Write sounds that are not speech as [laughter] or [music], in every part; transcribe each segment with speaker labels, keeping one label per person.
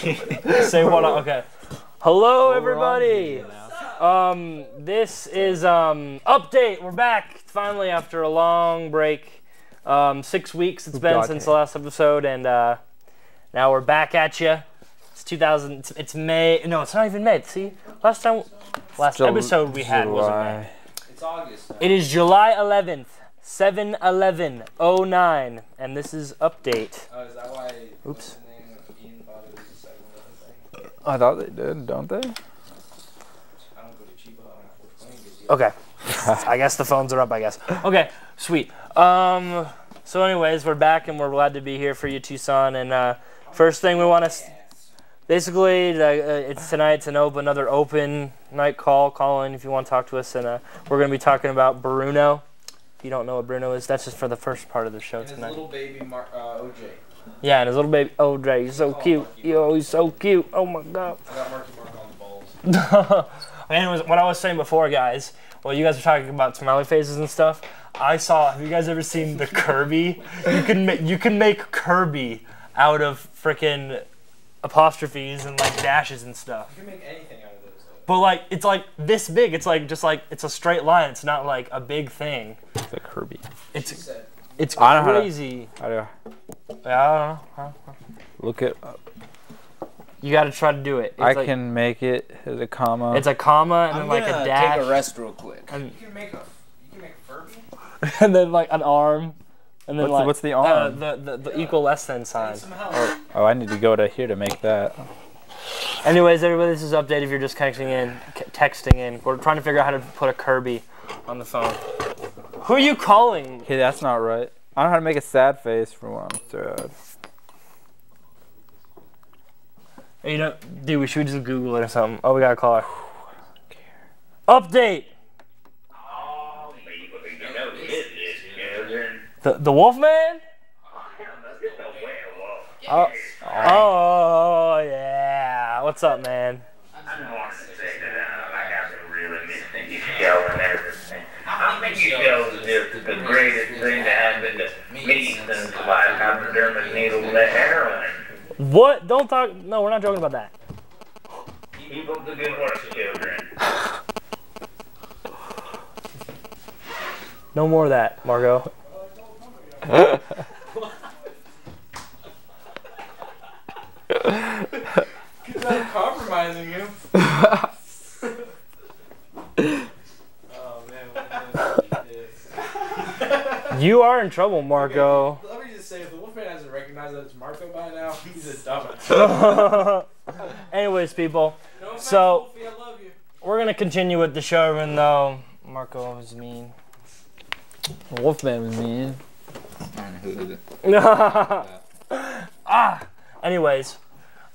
Speaker 1: [laughs] Say what? Okay. Hello, everybody. Um, this is um update. We're back finally after a long break. Um, six weeks it's been
Speaker 2: got
Speaker 1: since
Speaker 2: it.
Speaker 1: the last episode, and uh, now we're back at you. It's 2000. It's, it's May. No, it's not even May. See, last time, last
Speaker 2: Jul-
Speaker 1: episode we had wasn't May.
Speaker 3: It's August. now.
Speaker 1: It is July 11th, 7 11 09, and this is update.
Speaker 3: Oh, is that why?
Speaker 1: Oops.
Speaker 3: his name? Ian thought it was a seven eleven thing.
Speaker 2: I thought they did, don't they?
Speaker 3: I don't go to Chiba on Apple 20 because
Speaker 1: Okay. [laughs] I guess the phones are up, I guess. Okay, sweet. Um, so, anyways, we're back and we're glad to be here for you, Tucson. And uh, first thing we want to basically, uh, it's tonight's an open, another open night call. Call in if you want to talk to us. And uh, we're going to be talking about Bruno. If you don't know what Bruno is, that's just for the first part of the show
Speaker 3: And his
Speaker 1: tonight.
Speaker 3: little baby Mar- uh, OJ.
Speaker 1: Yeah, and his little baby, oh, Dre, he's so
Speaker 3: Oh,
Speaker 1: cute.
Speaker 3: Marky
Speaker 1: Yo, he's so cute. Oh my god.
Speaker 3: I got Marky Mark on the balls. [laughs]
Speaker 1: and it was, what I was saying before, guys, Well, you guys were talking about smiley faces and stuff, I saw. Have you guys ever seen the Kirby? You can make you can make Kirby out of freaking apostrophes and like dashes and stuff.
Speaker 3: You can make anything out of those. Though.
Speaker 1: But like it's like this big. It's like just like it's a straight line. It's not like a big thing.
Speaker 2: The Kirby.
Speaker 3: She
Speaker 1: It's
Speaker 3: said,
Speaker 1: it's
Speaker 2: I don't know how to-
Speaker 1: crazy.
Speaker 2: I do
Speaker 1: Yeah, I don't know. I don't know.
Speaker 2: look it up.
Speaker 1: You got to try to do it. It's
Speaker 2: I
Speaker 1: like-
Speaker 2: can make it as a comma.
Speaker 1: It's a comma and
Speaker 4: I'm
Speaker 1: then like
Speaker 4: gonna
Speaker 1: a dash.
Speaker 4: take a rest real quick.
Speaker 3: you can make a, you can make a Furby. [laughs]
Speaker 1: and then like an arm, and then
Speaker 2: What's the-
Speaker 1: like
Speaker 2: what's the
Speaker 1: uh,
Speaker 2: arm?
Speaker 1: the, the the equal less than sign.
Speaker 3: some help.
Speaker 2: oh, I need to go to here to make that.
Speaker 1: Anyways, everybody, this is update. If you're just texting in, texting in, we're trying to figure out how to put a Kirby on the phone. Who are you calling?
Speaker 2: Okay, that's not right. I don't know how to make a sad face for when I'm sad.
Speaker 1: You know, dude, we should just Google it or something. Oh, we got a caller. Update. The the Wolfman. Oh, oh yeah. What's up, man?
Speaker 5: I think you is the greatest thing to happen to me since like hypodermic needle to heroin.
Speaker 1: What? Don't talk. No, we're not joking about that.
Speaker 5: Keep up the good work, children.
Speaker 1: No more of that, Marco. [laughs]
Speaker 3: Because I'm compromising you. [laughs] oh man, what am I gonna do?
Speaker 1: You are in trouble, Marco.
Speaker 3: Let me just say, if the Wolfman hasn't recognized that it's Marco by now, [laughs] he's a dumbass. [laughs]
Speaker 1: Anyways, people,
Speaker 3: No offense,
Speaker 1: So-
Speaker 3: Wolfie, I love you.
Speaker 1: we're gonna continue with the show, even though Marco was mean.
Speaker 2: Wolfman was mean. [laughs]
Speaker 1: ah. Anyways,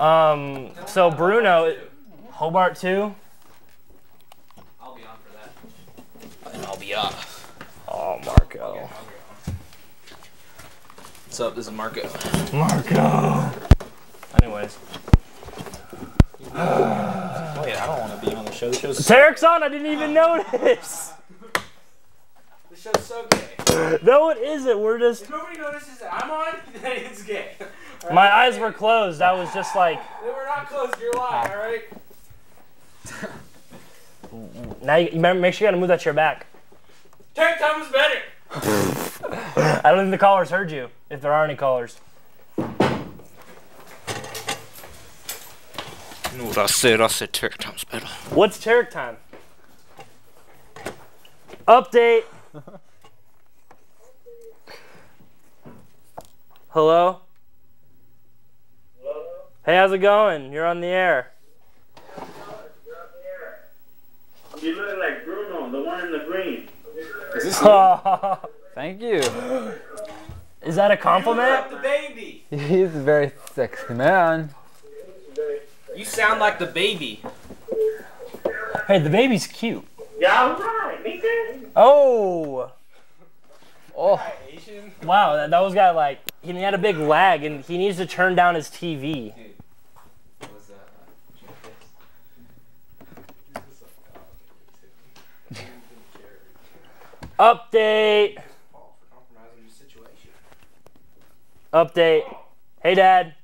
Speaker 1: um, so Bruno, Borat too.
Speaker 3: I'll be on for that.
Speaker 4: And I'll be off.
Speaker 1: Oh, Marco.
Speaker 4: What's up? This is Marco.
Speaker 1: Marco. Anyways, oh,
Speaker 4: Wait, I don't want to be on the show. The show's
Speaker 1: Tarek's on. I didn't even notice.
Speaker 3: the show's so gay.
Speaker 1: No, it isn't. We're just.
Speaker 3: If nobody notices that I'm on, [laughs] then it's gay. Alright?
Speaker 1: My eyes were closed. I was just like.
Speaker 3: They were not closed. You're lying, alright?
Speaker 1: Now you, you remember, make sure you gotta move that chair back.
Speaker 3: Tank time is better. [coughs]
Speaker 1: I don't think the callers heard you, if there are any callers.
Speaker 4: You know what I said? I said Turk time's better.
Speaker 1: What's Tarek time? Update. Hello? Hello? Hey, how's it going? You're on the air.
Speaker 5: You look like Bruno, the one in the green. [laughs] [laughs]
Speaker 2: Thank you.
Speaker 1: Is that a compliment?
Speaker 3: like the baby. [laughs]
Speaker 2: He's a very sexy man.
Speaker 3: You sound like the baby.
Speaker 1: Hey, the baby's cute.
Speaker 5: Yeah, all right, me too.
Speaker 1: Oh!
Speaker 2: Oh,
Speaker 3: Asian.
Speaker 1: Wow, that, that was got like, he had a big lag and he needs to turn down his TV.
Speaker 3: What? [laughs]
Speaker 1: Update!
Speaker 3: Paul for compromising the situation.
Speaker 1: Update. Hey, Dad.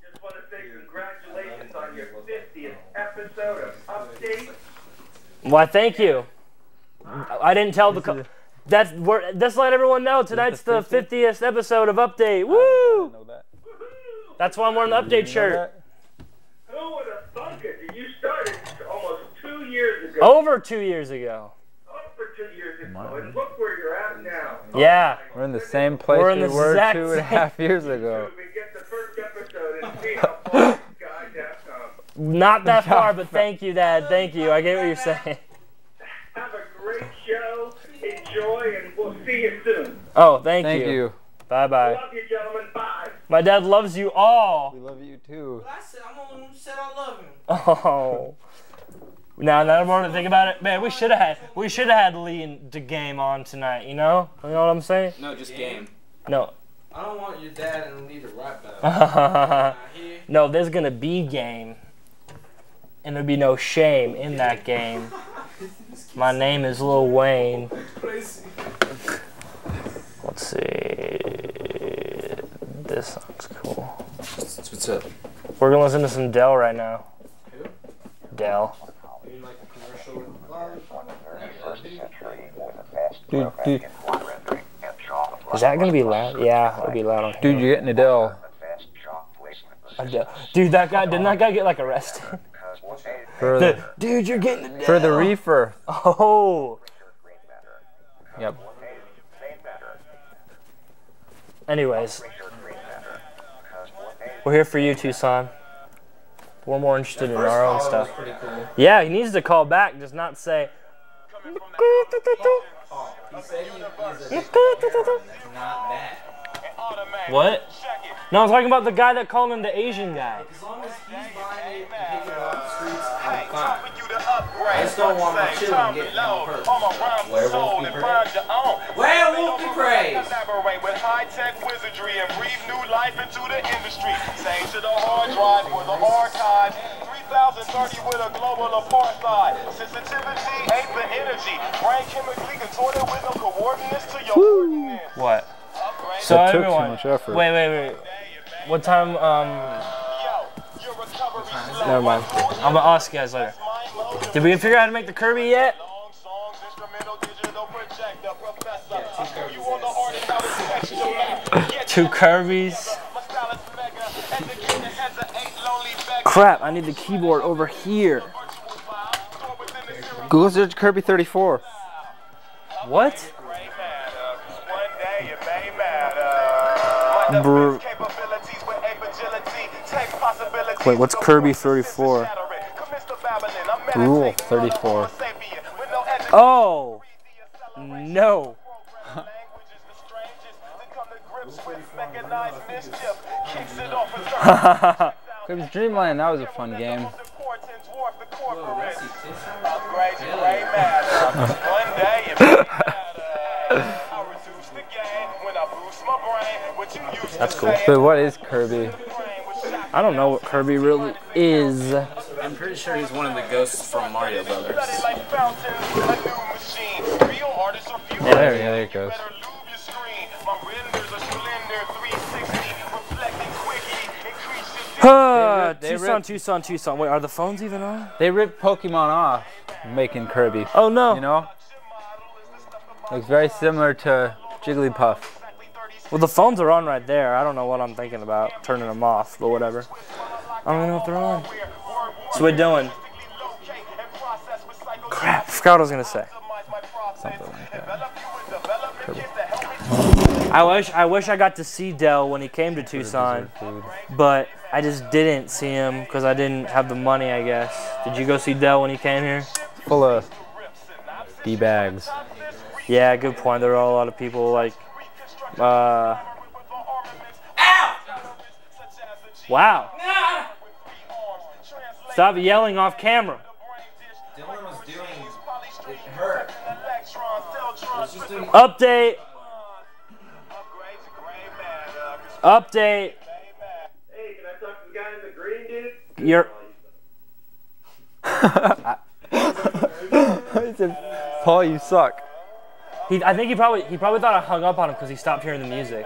Speaker 5: Just want to say congratulations episode of Update.
Speaker 1: Why, thank you. I didn't tell the. Co- that's we're just let everyone know tonight's the 50th episode of Update. Woo!
Speaker 2: know that.
Speaker 1: That's why I'm wearing the update shirt.
Speaker 5: Who would have thunk it? You started almost two years ago.
Speaker 1: Over two years ago.
Speaker 5: Up for two years ago, and look where you're at now.
Speaker 1: Yeah.
Speaker 2: We're in the same place
Speaker 1: We're in
Speaker 2: we were
Speaker 1: exact
Speaker 2: two and a
Speaker 1: same-
Speaker 2: half years ago.
Speaker 5: We get the first episode and see how [laughs] far this guy com.
Speaker 1: Not that [laughs] far, but thank you, Dad. Thank you. I get what you're saying.
Speaker 5: Have a great show. Enjoy, and we'll see you soon.
Speaker 1: Oh, thank,
Speaker 2: Thank you.
Speaker 1: Bye bye.
Speaker 5: Love you, gentlemen. Bye.
Speaker 1: My dad loves you all.
Speaker 2: We love you too.
Speaker 3: I said I'm gonna said I love him.
Speaker 1: Oh. Now, now more to think about it, man. We should have had we should have had Lee and the game on tonight. You know, you know what I'm saying?
Speaker 4: No, just game.
Speaker 1: No,
Speaker 3: I don't want your dad and Lee to rap battle. [laughs]
Speaker 1: no. There's gonna be game, and there'll be no shame in that game. My name is Lil Wayne. Let's see. This song's cool.
Speaker 4: What's up?
Speaker 1: We're gonna listen to some Del right now.
Speaker 3: Who?
Speaker 1: Del.
Speaker 3: You mean like a commercial?
Speaker 2: Dude, dude,
Speaker 1: Is that gonna be loud? Yeah, it'll be loud on
Speaker 2: dude, you're getting Adele.
Speaker 1: Adele. Dude, that guy didn't that guy get like arrested? [laughs]
Speaker 2: For the,
Speaker 1: Dude, you're getting Adele.
Speaker 2: for the reefer.
Speaker 1: Oh.
Speaker 2: Yep.
Speaker 1: Anyways, we're here for you, Tucson. We're more interested in our own
Speaker 3: That was
Speaker 1: stuff.
Speaker 3: pretty cool.
Speaker 1: Yeah, he needs to call back, just not say.
Speaker 3: He said he, he's a big It's not that.
Speaker 1: What? No, I was talking about the guy that called him the Asian guy.
Speaker 3: As long as I just don't want my children getting out hurt. Werewolf be praised. Werewolf be praised.
Speaker 6: Collaborate with high-tech wizardry and breathe new life into the industry. Save to the hard drive for the archives. 3030 with a global apartheid. Sensitivity ain't the energy. Brain chemically contorted with no coordinates to your ordinance.
Speaker 1: What?
Speaker 6: Upgrade
Speaker 1: So
Speaker 2: That took too
Speaker 1: everyone,
Speaker 2: much effort.
Speaker 1: wait, wait, wait. What time? Um,
Speaker 6: Yo, your recovery slow.
Speaker 1: never mind. I'm gonna ask you guys later. Did we figure out how to make the Kirby yet?
Speaker 6: Long songs, instrumental, digital projector, professor.
Speaker 3: Yeah, two
Speaker 6: I'll show you
Speaker 3: Kirby's
Speaker 6: on the
Speaker 3: is-
Speaker 6: artist how to text your map. Get
Speaker 1: Two Kirby's.
Speaker 6: my style is mega. Educated as an eight lonely beggar.
Speaker 1: Crap! I need the keyboard over here.
Speaker 2: Google search Kirby 34.
Speaker 1: What?
Speaker 6: May matter. One day it may matter. My
Speaker 1: Brr.
Speaker 6: defense capabilities with ape agility. Take possibilities.
Speaker 1: Wait, what's Kirby 34?
Speaker 2: Rule
Speaker 6: meditating on the
Speaker 2: 34.
Speaker 6: Homo sapien with no education.
Speaker 1: Oh no!
Speaker 6: Language is the strangest to come to grips with mechanized mischief. Kicks it off and
Speaker 2: Kirby's Dreamland, that was a fun game.
Speaker 3: That's his sister?
Speaker 6: Upgrade your
Speaker 3: Hell
Speaker 6: gray
Speaker 3: yeah.
Speaker 6: matter. One day it may matter. I reduce the game when I boost my brain. What you used
Speaker 1: That's
Speaker 6: to
Speaker 1: cool.
Speaker 2: But what is Kirby?
Speaker 1: I don't know what Kirby really is.
Speaker 4: I'm pretty sure he's one of the ghosts from Mario Brothers.
Speaker 6: like fountains, a new machine. Real artists are few.
Speaker 2: Yeah, there, yeah, there it goes.
Speaker 6: Better lube your screen. My renders are slender, 360, reflecting quickly, increase your
Speaker 1: Ah,
Speaker 2: They rip- they
Speaker 1: Tucson,
Speaker 2: rip-
Speaker 1: Tucson, Tucson. Wait, are the phones even on?
Speaker 2: They ripped Pokemon off making Kirby.
Speaker 1: Oh no!
Speaker 2: You know? Looks very similar to Jigglypuff.
Speaker 1: Well, the phones are on right there. I don't know what I'm thinking about turning them off, but whatever. I don't know if they're on. So we're doing. Crap! I forgot what I was gonna say.
Speaker 2: Something like that.
Speaker 1: I wish I wish I got to see Del when he came to Tucson, but I just didn't see him because I didn't have the money. I guess. Did you go see Del when he came here?
Speaker 2: Full of D bags.
Speaker 1: Yeah, good point. There are a lot of people like. Uh, wow! Stop yelling off camera.
Speaker 3: Dylan was doing it hurt. Was just doing
Speaker 1: Update. Update.
Speaker 5: Hey, can I talk to the guy in the green, dude?
Speaker 1: You're. [laughs]
Speaker 2: he said, Paul, you suck.
Speaker 1: He, I think he probably he probably thought I hung up on him because he stopped hearing the music.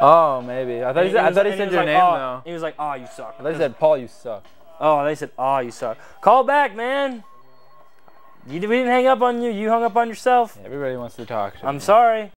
Speaker 2: Oh, maybe. I thought he said, I thought he said your
Speaker 1: like,
Speaker 2: name,
Speaker 1: "Oh,"
Speaker 2: though.
Speaker 1: He was like, "Oh, you suck."
Speaker 2: I thought he said, Paul, you suck.
Speaker 1: Oh, they said, oh, you suck. Call back, man. You, we didn't hang up on you. You hung up on yourself.
Speaker 2: Everybody wants to talk to
Speaker 1: I'm
Speaker 2: me.
Speaker 1: sorry.